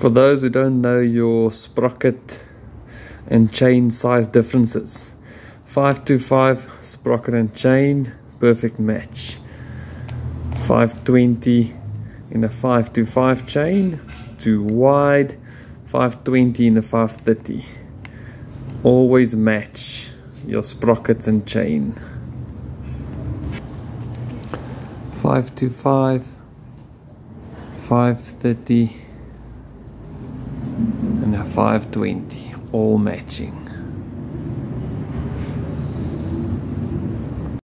For those who don't know your sprocket and chain size differences, 525 sprocket and chain, perfect match. 520 in a 525 chain, too wide, 520 in a 530. Always match your sprockets and chain. 525, 530 and a 520 all matching